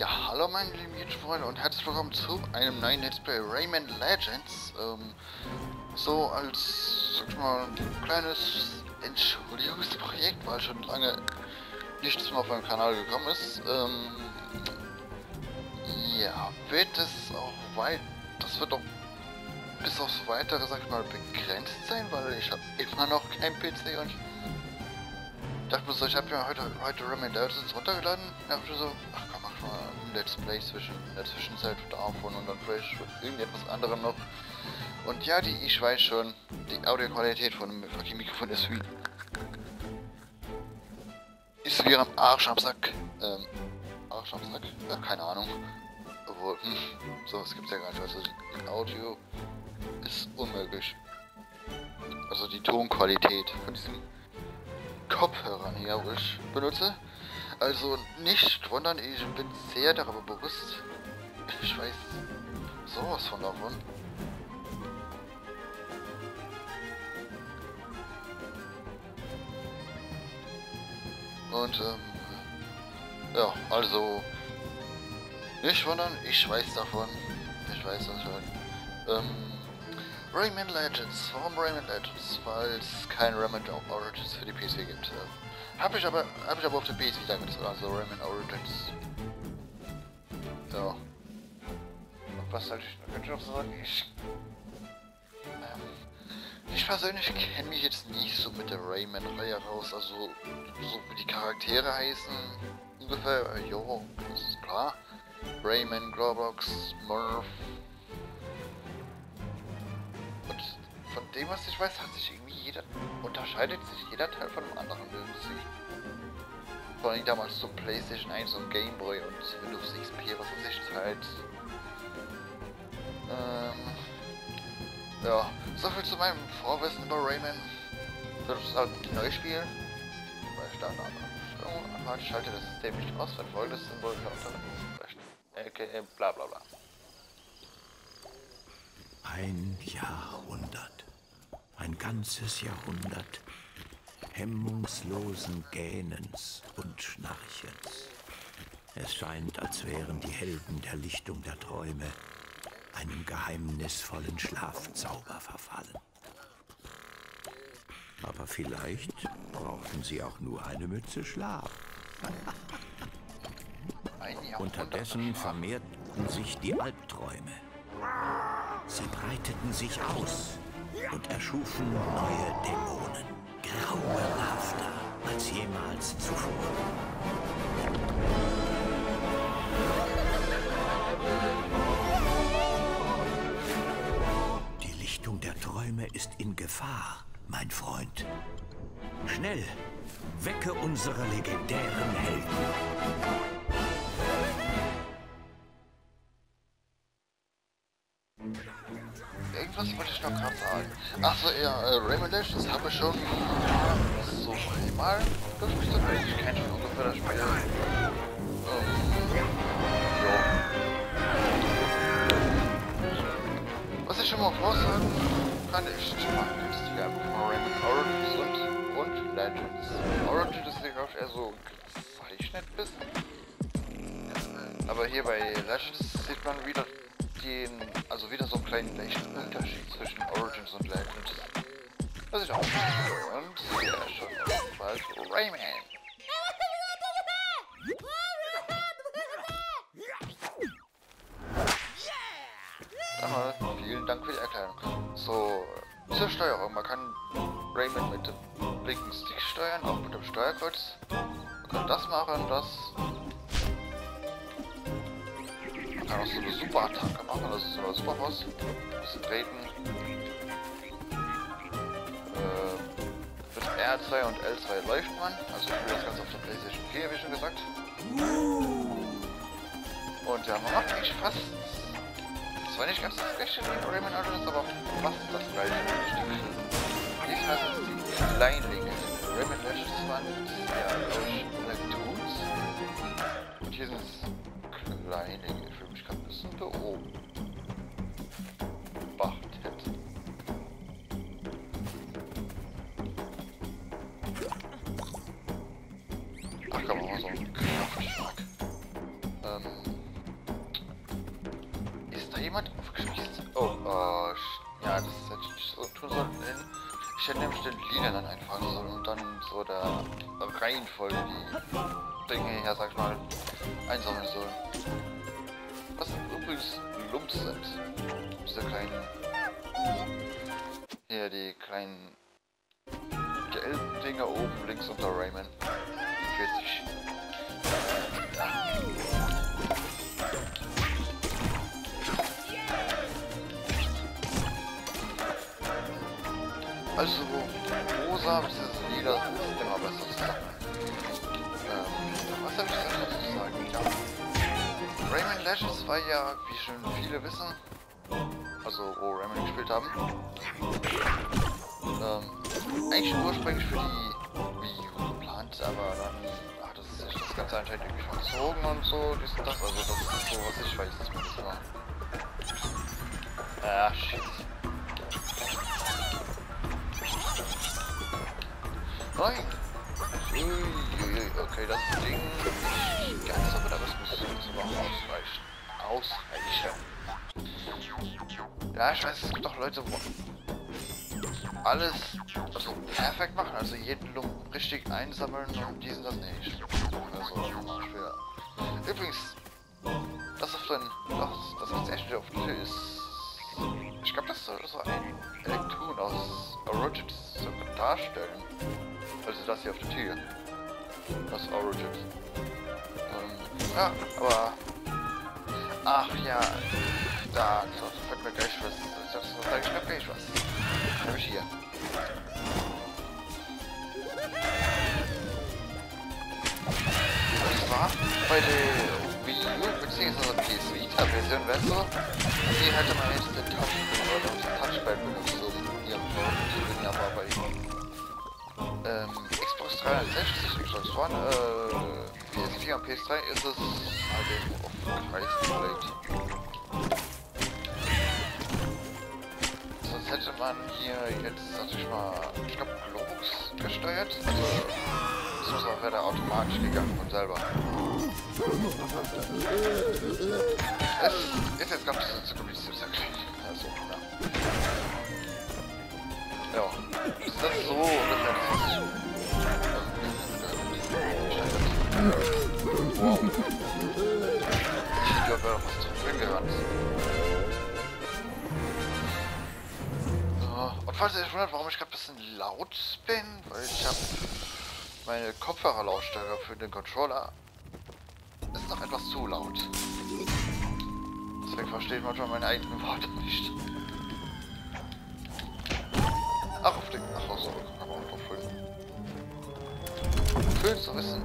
Ja, hallo meine lieben YouTube-Freunde und herzlich willkommen zu einem neuen Let's Play Rayman Legends. Ähm, so als, sag ich mal, kleines Entschuldigungsprojekt, weil schon lange nichts mehr auf meinem Kanal gekommen ist. Ähm, ja, wird es auch weit, das wird auch bis aufs Weitere, sag ich mal, begrenzt sein, weil ich habe immer noch kein PC und dachte mir so, ich habe ja heute, heute Rayman Legends runtergeladen. Da ich so, ach Let's Play zwischen, der Zwischenzeit davon und dann vielleicht irgendetwas anderem noch. Und ja, die, ich weiß schon, die Audioqualität von dem fucking Mikrofon ist wie... Ist wie am Arsch am Sack. Ähm, Arsch am Sack? Ja, keine Ahnung. Obwohl, hm, sowas gibt's ja gar nicht. Also, Audio ist unmöglich. Also die Tonqualität von diesem Kopfhörern hier, wo ich benutze. Also nicht wundern, ich bin sehr darüber bewusst. Ich weiß sowas von davon. Und ähm, ja, also nicht wundern, ich weiß davon. Ich weiß das schon. Ähm, Rayman Legends. Warum Rayman Legends? Weil es kein Rayman Origins für die PC gibt. Habe ich aber habe ich aber auf der PC wieder gezogen, also Rayman Origins. Ja. Und was soll ich, könnte ich noch sagen? Ich, ähm, ich persönlich kenne mich jetzt nicht so mit der Rayman-Reihe raus, also so wie die Charaktere heißen, ungefähr, äh, jo, das ist klar. Rayman, Glowbox, Murph, dem, was ich weiß, hat sich irgendwie jeder, unterscheidet sich jeder Teil von dem anderen irgendwie. Vor allem damals so Playstation 1 und Game Boy und Windows XP, was weiß ich, halt. Ähm, ja, soviel zu meinem Vorwissen über Rayman. Das ist halt ein neues Spiel. Weil ich da eine Anlage schalte das System nicht aus, wenn folgendes Symbol lauter. Okay, bla bla bla. Ein Jahrhundert ein ganzes Jahrhundert hemmungslosen Gähnens und Schnarchens. Es scheint, als wären die Helden der Lichtung der Träume einem geheimnisvollen Schlafzauber verfallen. Aber vielleicht brauchten sie auch nur eine Mütze Schlaf. Unterdessen vermehrten sich die Albträume. Sie breiteten sich aus und erschufen neue Dämonen, grauenhafter als jemals zuvor. Die Lichtung der Träume ist in Gefahr, mein Freund. Schnell, wecke unsere legendären Helden. irgendwas wollte ich noch sagen. Achso, ja, äh, Rayman Legends habe ich schon so einmal durchgespielt. Ich kenne schon ungefähr das Spiel. Ähm. Was ich schon mal vorsagen kann, ich mache günstiger einfach mal Rayman Origins und, und Legends. Origins ist glaube ich, eher so gezeichnet bisschen. Aber hier bei Legends sieht man wieder den, also wieder so einen kleinen leichten Unterschied zwischen Origins und Legends. Was ich auch. Und ja, schon bald Rayman. Dann mal, vielen Dank für die Erklärung. So, zur Steuerung. Man kann Rayman mit dem linken Stick steuern, auch mit dem Steuerkreuz. Man kann das machen, das kann auch so eine super Attacke machen, das ist so super Boss. Bisschen treten. Äh, mit R2 und L2 läuft man. Also ich spiele das Ganze auf der Playstation 4, wie schon gesagt. Und ja, man macht eigentlich fast. Zwar nicht ganz das gleiche wie Rayman Origins, aber fast das gleiche. Diesmal sind es die Kleinlinge. Rayman Legends waren ja, glaube ich, Neptuns. Und hier sind es Kleinlinge. Da beachtet. Ach komm, mal so einen Kraftschlag. Ähm. jemand aufgeschmissen? Oh, oh, ja, das hätte so tun sollen. Ich hätte nämlich den Linien dann sollen und dann so der Reihenfolge die Dinge, ja, sag ich mal, einsammeln sollen. Übrigens Lumps sind. Diese kleinen. Hier, die kleinen gelben Dinger oben links unter Rayman. 40. Also, rosa bzw. lila ist immer besser zu Rayman Legends war ja, wie schon viele wissen, also wo Rayman gespielt haben, ähm, eigentlich ursprünglich für die Wii U geplant, aber dann hat es sich das Ganze anscheinend irgendwie verzogen und so, dies und das, also das ist so, was ich weiß, zumindest immer. Ah, shit. Nein! Uiuiui, okay, das Ding nicht ganz, aber das muss, muss aber ausreichen. Ausreichen. Ja, ich weiß, es gibt auch Leute, wo alles also perfekt machen, also jeden Lumpen richtig einsammeln und diesen das nicht. Also, schwer. Übrigens, das auf den, das, das was echt auf ist, ich glaube, das soll so ein Elektron aus Origins darstellen. Also das hier auf der Tür. Das Origins. Ähm, ja, aber... Ach ja, da, das fällt mir gleich was. Das, das ich mir gleich was. Nämlich hier. Und zwar bei der Bzw. PS Vita Version, weißt du, die hätte man jetzt den Touch oder das Touchpad benutzt, um hier im aber bei ähm, Xbox 360, Xbox One, äh, PS4 und PS3 ist es halt eben auf Kreis gelegt. Sonst hätte man hier jetzt natürlich mal, ich glaube, Globus gesteuert. Also, beziehungsweise wäre der automatisch gegangen von selber. Es ist jetzt ganz zu kompliziert zu erklären. Also, ja. Ja, das ist so ungefähr Wow. Ich glaube, er fast zurückgerannt. So. Und falls ihr euch wundert, warum ich gerade ein bisschen laut bin, weil ich habe meine Kopfhörerlautstärke für den Controller ist noch etwas zu laut. Deswegen versteht manchmal meine eigenen Worte nicht. Ach, auf den. Ach, so, kann man auch füllen. Schön zu wissen.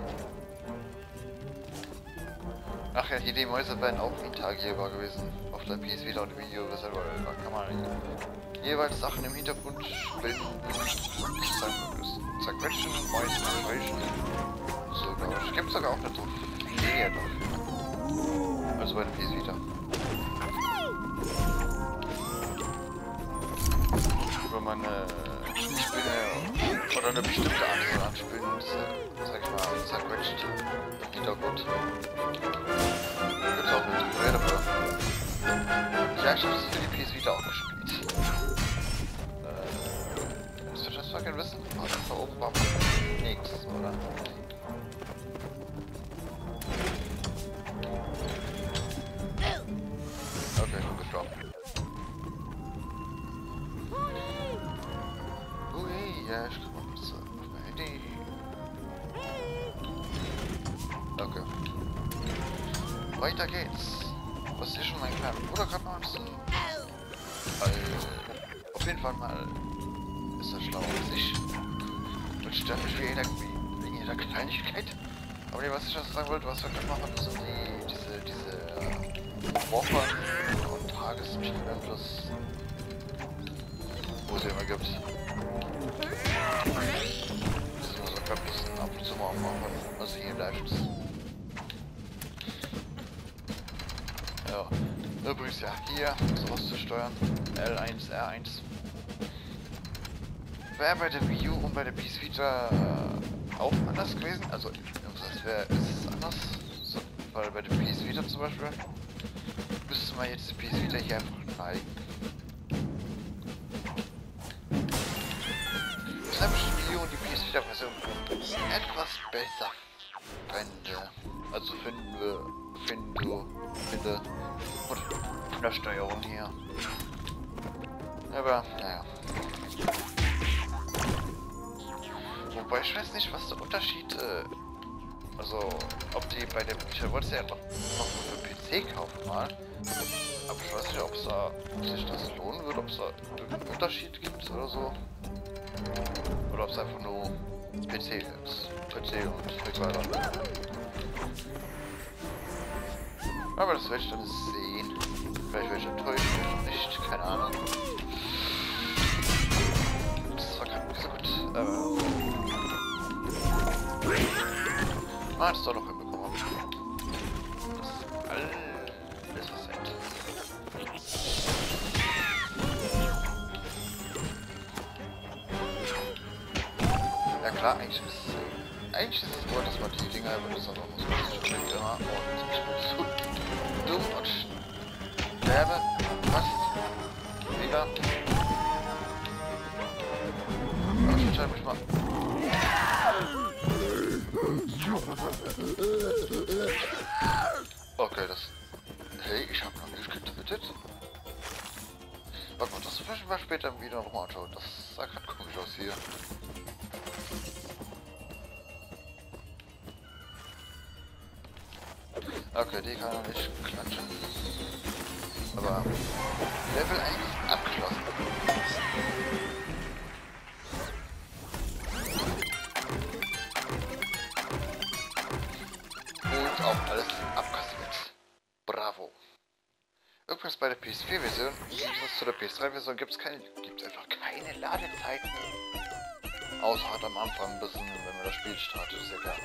Ach ja, hier die Mäuse wären auch interagierbar gewesen. Auf der PS Vita und Video selber. Da kann man jeweils Sachen im Hintergrund spielen. Zerquetschen, Mäuse erreichen. So, glaube ich. Gibt sogar auch eine Trophäe dafür. Also bei der PS Vita. Wenn man äh, Spinne oder eine bestimmte Art von Spinnen, sag ich mal, zerquetscht im Hintergrund. Gibt's auch eine Trophäe dafür. Ja, ich hab's für die PS Vita auch gespielt. Äh, müsst ihr das fucking wissen? Oh, da oben war nix, oder? Ist er schlauer als ich. Und stört mich wie jeder, wegen jeder Kleinigkeit. Aber nee, was ich noch sagen wollte, was wir gerade machen, sind die, diese, diese äh, Wochen und Tages-Challenges, wo sie immer gibt. Das ist immer so ein bisschen ab und zu mal machen, also hier Lives. Ja, übrigens ja, hier sowas zu steuern, L1, R1. Wäre bei der Wii U und bei der PS Vita äh, auch anders gewesen, also das wäre, es anders, so, weil bei der PS Vita zum Beispiel müsste man jetzt die PS wieder hier einfach neigen. Das habe ich Video und die PS Vita Version etwas besser finde. Also finden wir, finden du, finde, und von der Steuerung hier. Aber, naja. Wobei ich weiß nicht, was der Unterschied, äh, also, ob die bei dem, ich wollte sie ja noch, noch für PC kaufen mal. Aber ich weiß nicht, ob es da, sich das lohnen würde, ob es da einen Unterschied gibt oder so. Oder ob es einfach nur PC ist. PC und nichts weiter. Aber das werde ich dann sehen. Vielleicht werde ich enttäuscht, nicht, keine Ahnung. Das war gerade so gut, aber... Ah, das ist doch noch hinbekommen. Das ist alles was Ja klar, eigentlich ist eigentlich ist es nur, dass man die Dinger benutzt, aber muss man sich schon immer und ich bin so dumm und sterbe Spiel ja klar.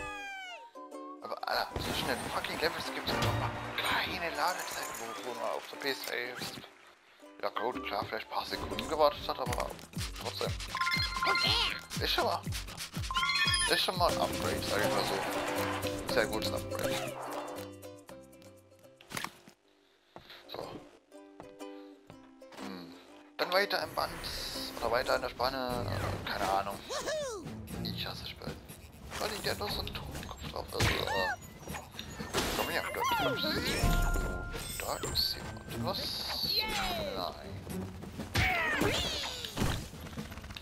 Aber Alter, zwischen den fucking Levels gibt es einfach keine Ladezeit, wo, wo man auf der PS3 ist. Ja gut, klar, vielleicht ein paar Sekunden gewartet hat, aber trotzdem. Ist schon mal. Ist schon mal ein Upgrade, sag ich mal so. Sehr gutes Upgrade. So. Hm. Dann weiter im Band. Oder weiter in der Spanne. Keine Ahnung. Ich hasse Spielen. Weil die ja nur so einen Totenkopf drauf. Also, äh. Komm her, dort ist Dort ist jemand. Was? Nein.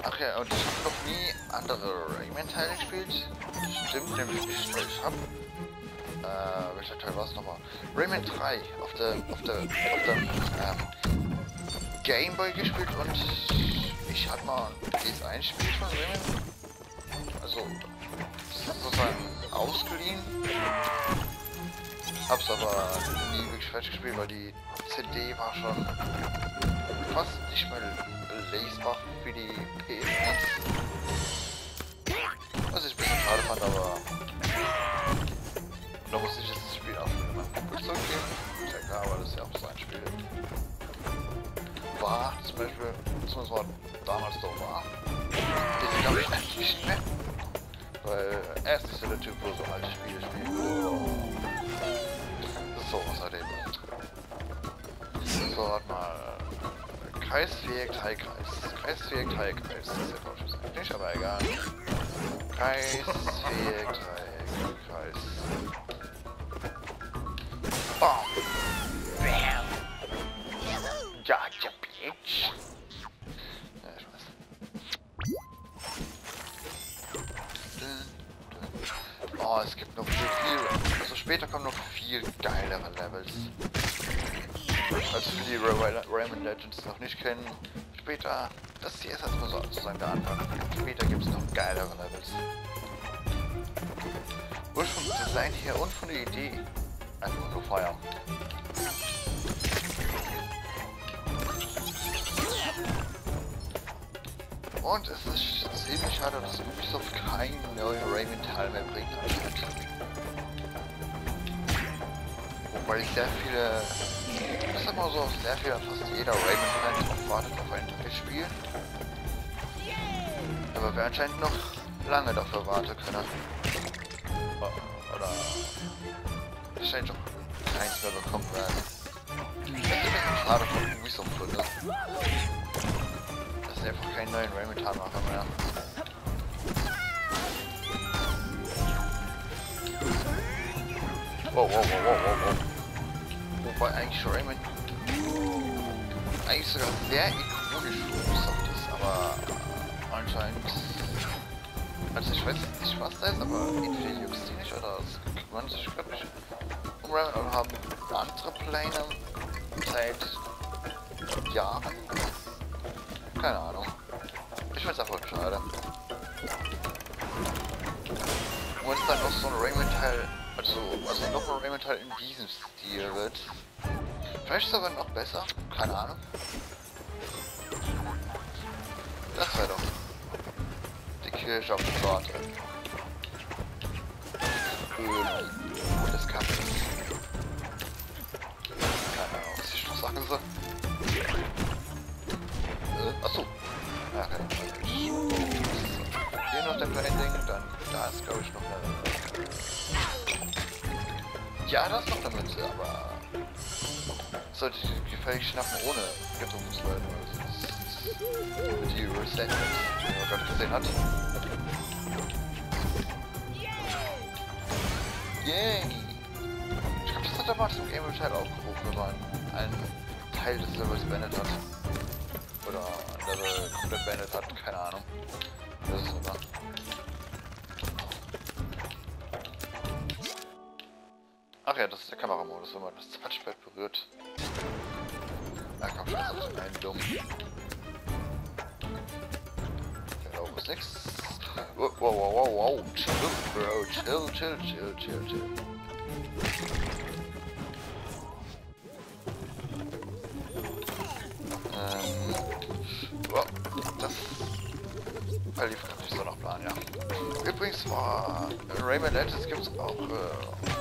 Ach ja, und ich habe noch nie andere Rayman-Teile gespielt. Stimmt nämlich nicht, weil ich habe. Äh, welcher Teil war es nochmal? Rayman 3 auf der auf der auf der ähm, Gameboy gespielt und ich hatte mal ein PS1-Spiel von Rayman. Also sozusagen ausgeliehen. Hab's aber nie wirklich fertig gespielt, weil die CD war schon fast nicht mehr lesbar für die PS1. Was ich ein bisschen schade fand, aber da musste ich jetzt das Spiel auch mit meinem Kumpel zurückgeben. Ist ja klar, weil das ja auch sein Spiel war, zum Beispiel, zumindest war damals doch war. Den glaube ich eigentlich nicht. Weil er ist nicht so der Typ, wo so alte Spiele spielt. So was halt eben. So, warte mal. Kreisviereck, Teilkreis. Kreisviereck, Teilkreis. Das ist ja falsch. Nicht, aber egal. Kreisviereck, Teilkreis. Bam! Bam! Ja, ja, bitch! Oh, es gibt noch viel, viel. Also später kommen noch viel geilere Levels. Also für die Rayman Legends noch nicht kennen. Später, das hier ist erstmal so sozusagen der Anfang. Später gibt es noch geilere Levels. Und vom Design her und von der Idee. Einfach nur feiern. Und es ist ziemlich schade, dass Ubisoft kein neuen Rayman-Teil mehr bringt. Wobei sehr viele, das ist immer so, sehr viele, fast jeder Rayman-Fan drauf wartet auf ein Spiel. Aber wer anscheinend noch lange dafür warten können. Oder wahrscheinlich auch keins mehr bekommen werden. schade von Ubisoft finde. Dass sie einfach keinen neuen Rayman machen mehr. Wow, wow, wow, wow, wow, wow. Wobei eigentlich Rayman eigentlich sogar sehr ikonisch Ubisoft ist, aber anscheinend also ich weiß nicht was das ist, aber entweder juckt die nicht oder es kriegt man sich glaube ich umräumen oder haben andere Pläne seit Jahren. Keine Ahnung. Ich find's einfach schade. Wo es dann noch so ein Rayman-Teil, also, also noch ein Rayman-Teil in diesem Stil wird. Vielleicht sogar noch besser, keine Ahnung. Das wäre doch die Kirche auf der Torte. Öl des Kaffees. Keine Ahnung, was ich noch sagen soll. Ja, da ist noch eine Münze, aber... Sollte ich gefällig schnappen ohne weil sonst... Die Reset, die man gerade gesehen hat. Yay! Ich glaube, das hat damals im Game Teil aufgerufen, wenn man einen Teil des Levels beendet hat. Oder ein Level komplett beendet hat, keine Ahnung. Kameramodus, wenn man das Touchpad berührt. Na komm das ist ein dumm. Oben ist nix. Wow, wow, wow, wow. Chill, bro. Chill, chill, chill, chill, chill. Ähm, wow, das verlief nicht so nach Plan, ja. Übrigens war Rayman Legends gibt es auch, äh,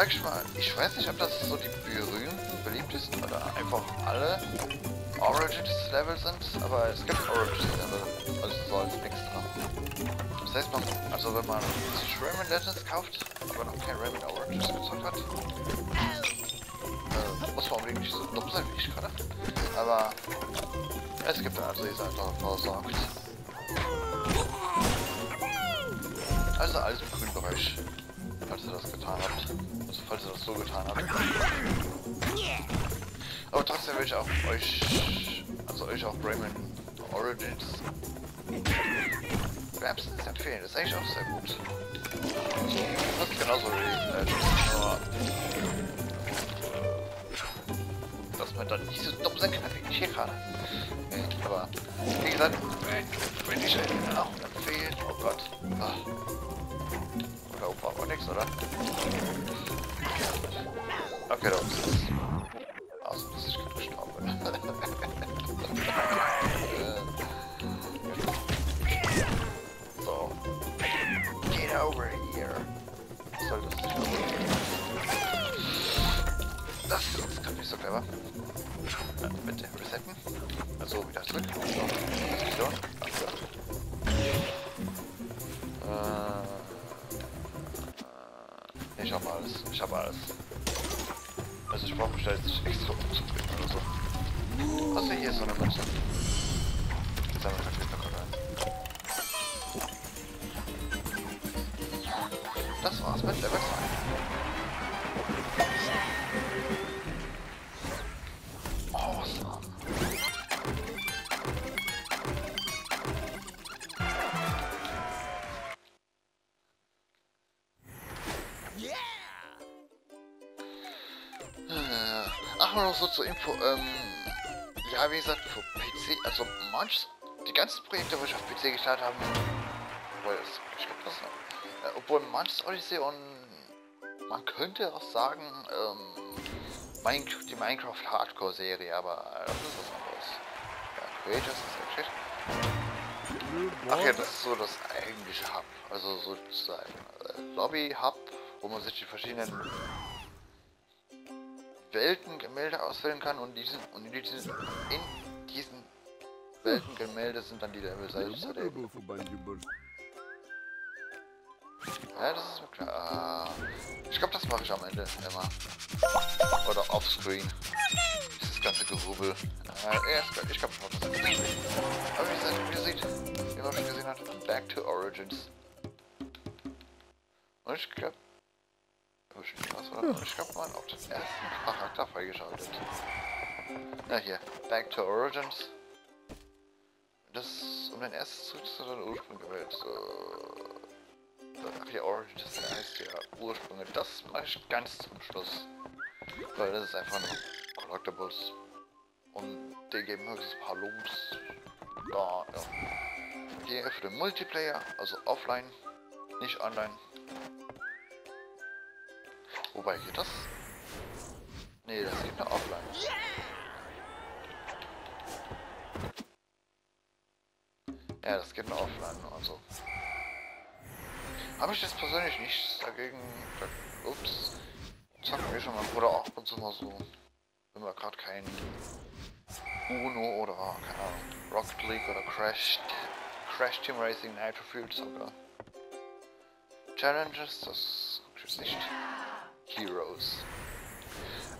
sag ich mal, ich weiß nicht, ob das so die berühmten, beliebtesten oder einfach alle Origins Level sind, aber es gibt Origins Level, also so als extra. Das heißt, man, also wenn man sich Rayman Legends kauft, aber noch kein Rayman Origins gezockt hat, äh, muss man unbedingt nicht so dumm sein wie ich gerade. Aber es gibt also diese einfach versorgt. Also alles im grünen Bereich, falls ihr das getan habt. Also falls ihr das so getan habt. Aber trotzdem will ich auch euch, also euch auch Rayman Origins wärmstens empfehlen. Das ist eigentlich auch sehr gut. Das ist genauso wie Legends, nur dass man dann nicht so dumm sein kann wie ich hier gerade. Aber wie gesagt, würde ich auch empfehlen. Oh Gott. Ah. War aber nichts, oder? Okay, da oben ist ich habe alles. Ich habe alles. Also ich brauche vielleicht nicht extra umzudrehen oder so. Außer hier ist so eine Münze. Jetzt haben wir natürlich noch rein. Das war's mit Level 2. zur Info, ähm, ja, wie gesagt, für PC, also manches, die ganzen Projekte, wo ich auf PC gestartet habe, obwohl das, ich glaube, das, äh, obwohl manches Odyssey und man könnte auch sagen, ähm, Minecraft, die Minecraft Hardcore Serie, aber äh, das ist was anderes. Ja, Creators ist ja shit. Ach ja, das ist so das eigentliche Hub, also sozusagen äh, Lobby Hub, wo man sich die verschiedenen Weltengemälde auswählen kann und diesen und in diesen, in diesen Weltengemälde sind dann die Level selbst. Ja, das ist mir klar. Ich glaube, das mache ich am Ende immer. Oder offscreen. Dieses ganze Gerubel. Äh, erst, ich glaube, ich mache das offscreen. Aber wie ihr seht, wie man schon gesehen hat, Back to Origins. Und ich glaube, ich glaube, man auch den ersten Charakter freigeschaltet. Ja, hier, Back to Origins. Das, um den ersten zurück zu seinem Ursprung gewählt. So. Ach ja, Origins heißt ja Ursprünge. Das mache ich ganz zum Schluss. Weil das ist einfach nur Collectibles. Und die geben höchstens ein paar Looms. Da, ja. Hier für den Multiplayer, also offline, nicht online. Wobei geht das? Nee, das geht nur offline. Ja, das geht nur offline, also. Habe ich jetzt persönlich nichts dagegen. Ups. Zocken wir schon mal Bruder auch und zu mal so. Wenn wir gerade kein Uno oder keine Ahnung, Rocket League oder Crash Crash Team Racing Nitro Field sogar. Challenges, das ist nicht. Heroes.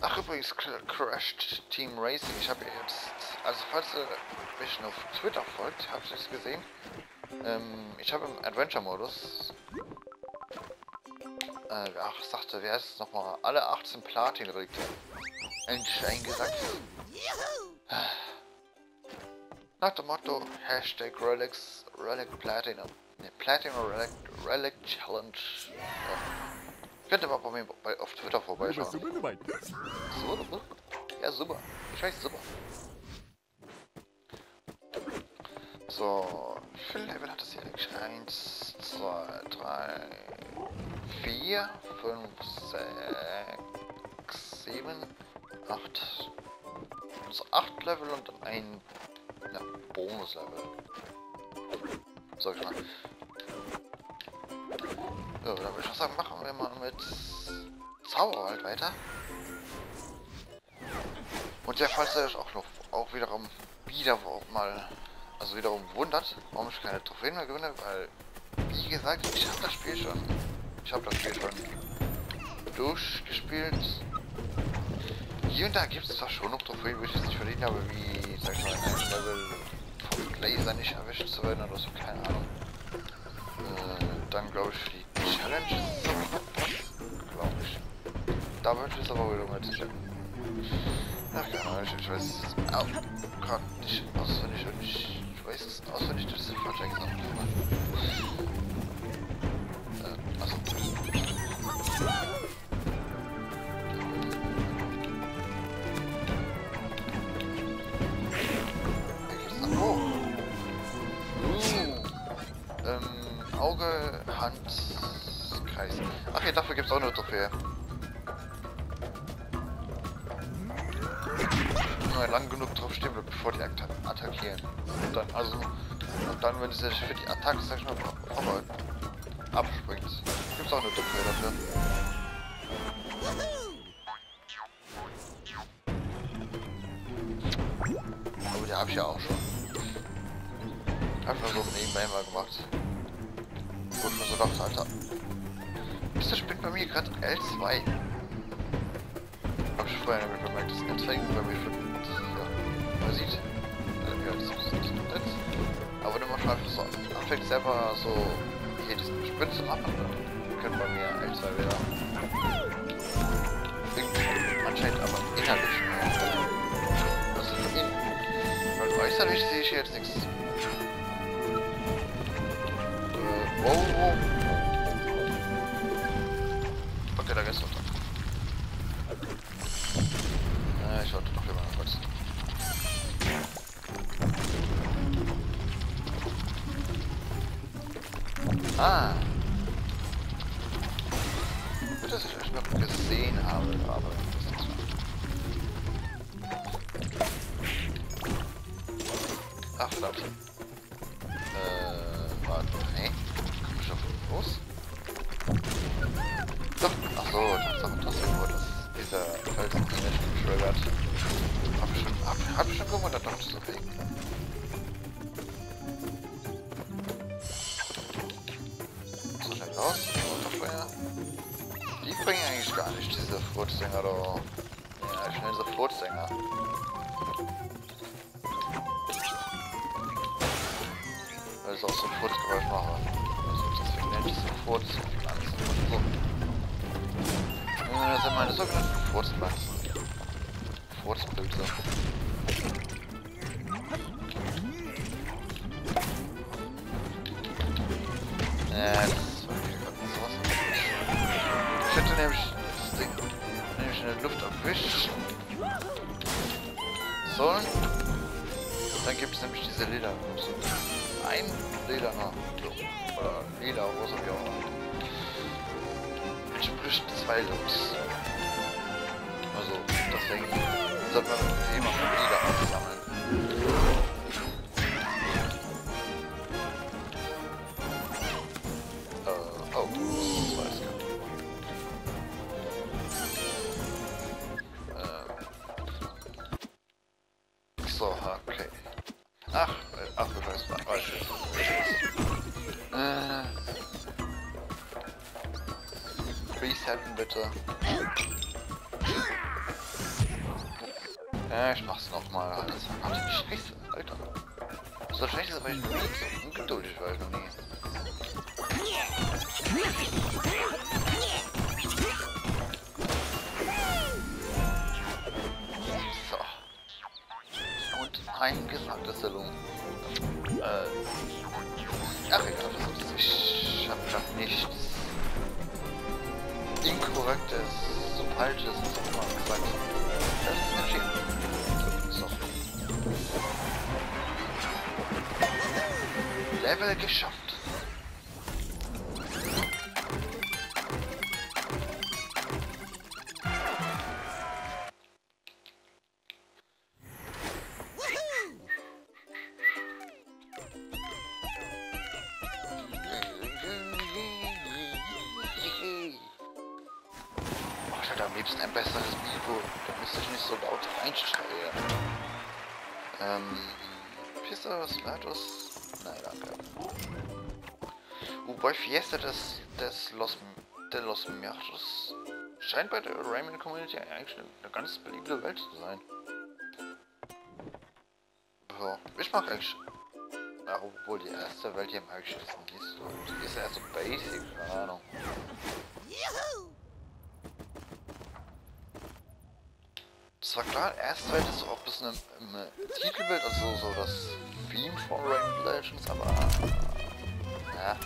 Ach übrigens, Crash Team Racing, ich habe jetzt, also falls ihr mich auf Twitter folgt, habt ihr es gesehen. Ähm, ich habe im Adventure-Modus, äh, ach, sagte, wer ist nochmal, alle 18 Platin-Relikte endlich eingesackt. Nach dem Motto, Hashtag Relics, Relic Platinum, ne, Platinum Relic, Relic Challenge. Ja. Könnt ihr mal bei mir bei, auf Twitter vorbeischauen. So, ja, super. Ich weiß, super. So, wie viel Level hat das hier eigentlich? 1, 2, 3, 4, 5, 6, 7, 8. Also 8 Level und ein ja, Bonus-Level. Sag ich mal. So, dann würde ich sagen, machen wir mal mit Zauberwald weiter. Und ja, falls ihr euch auch noch auch wiederum wieder mal, also wiederum wundert, warum ich keine Trophäen mehr gewinne, weil, wie gesagt, ich habe das Spiel schon, ich habe das Spiel schon durchgespielt. Hier und da gibt es zwar schon noch Trophäen, wo ich es nicht verdient habe, wie, sag ich mal, ein Level vom Laser nicht erwischt zu werden oder so, keine Ahnung. Dann glaube ich für die Challenge Glaube ich. Da wird es aber wieder mal sicher. Ach Ahnung, ich, ich weiß es auch gerade nicht auswendig und ich, ich weiß es auswendig, dass ich falsch gesagt habe. Attackieren. Und dann, also, und dann, wenn es sich für die Attacke, sag ich mal, aber abspringt, gibt es auch eine Trophäe dafür. Aber die habe ich ja auch schon. Mal so nebenbei mal gemacht. Wo ich mir so dachte, Alter, Wieso spinnt bei mir gerade L2? Anfängt selber so hier diesen Spin zu machen, dann können bei mir L2 wieder. Anscheinend aber innerlich. Also innen. Weil äußerlich sehe ich jetzt nichts. Ah. Gut, dass ich euch noch gesehen habe, aber das ist Ach, verdammt. Äh, warte, nee. Komm auf los? Doch, ach so, Tatsache, trotzdem wurde dieser Felsen nicht getriggert. Hab ich schon, hab, hab ich schon gewundert, doch so wegen. So, bringen eigentlich gar nicht, diese Furzsänger da. Ja, ich nenne sie Furzsänger. Weil es auch so ein Furzgeräusch mache. Also deswegen nenne ich es Furzpflanzen. So. Äh, Das sind meine sogenannten Furzpflanzen. Furzpilze. Ja, erwischt sollen. Dann gibt es nämlich diese Lederhose. Ein lederner so. oder rosa wie auch immer. Entspricht zwei Looks. Also deswegen sollte man Thema von Leder aufsammeln. Resetten bitte. Ja, ich mach's nochmal. Alter, Scheiße, Alter. So schlecht ist, weil ich noch nie so ungeduldig war ich noch nie. So. Und ein gesagtes Salon. Äh. Ach egal, das ist ich hab grad nichts Inkorrektes, so Falsches mal gesagt. Das ist entschieden. So. Level geschafft. Liebsten ein besseres Mikro. Da müsste ich nicht so laut reinschreien. Ähm, Fiesta Slatus? Nein, danke. Wobei Fiesta des, des Los, de los Muertos scheint bei der Rayman Community eigentlich eine, ganz beliebte Welt zu sein. So, ich mag eigentlich. Ja, obwohl die erste Welt hier ich jetzt nicht so. Die ist ja so basic, keine Ahnung. Das war klar, erst Welt ist so auch ein bisschen im, im Titelbild, also so das Theme von Rainbow Legends, aber ja,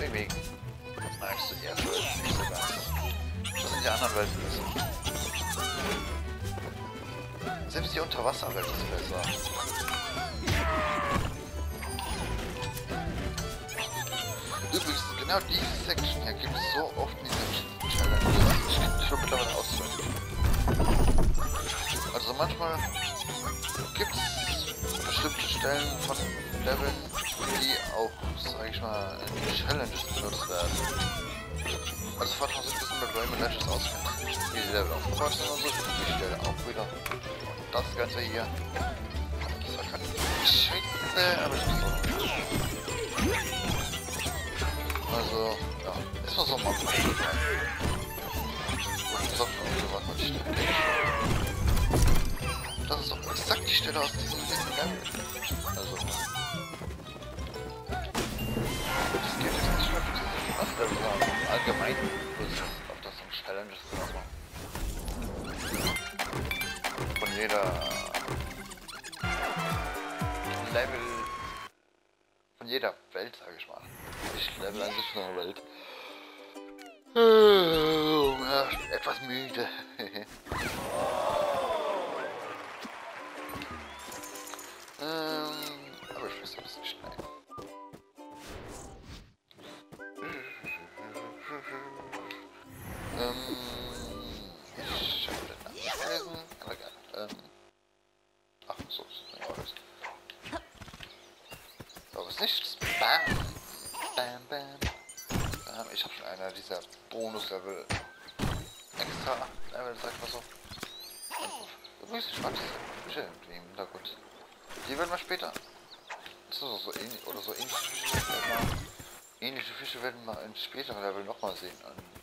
irgendwie magst du die erste nicht so ganz. Das sind die anderen Welten besser. Selbst die Unterwasserwelt ist besser. Übrigens, genau diese Section hier gibt es so oft in diesen Challenges. Ich bin mittlerweile auswendig. Manchmal gibt es bestimmte Stellen von Leveln, die auch, sag ich mal, in Challenges benutzt werden. Also fahrt man sich ein bisschen mit Rayman Legends auskennt. Wie die Level aufgebaut sind und so, die Stelle auch wieder. Und das Ganze hier. Das war keine Geschichte, aber ich so. Also, ja, ist mal so mal. Und so, so was ich Das ist doch exakt die Stelle aus diesem nächsten Level. Also. Das geht jetzt nicht mehr für diese Spaß-Level, sondern allgemein auf das so ein Challenge ist oder so. Von jeder Level. Von jeder Welt, sag ich mal. Nicht Level an sich, sondern Welt. Oh, etwas müde. werden wir, ähnliche Fische werden wir in späteren Level nochmal sehen.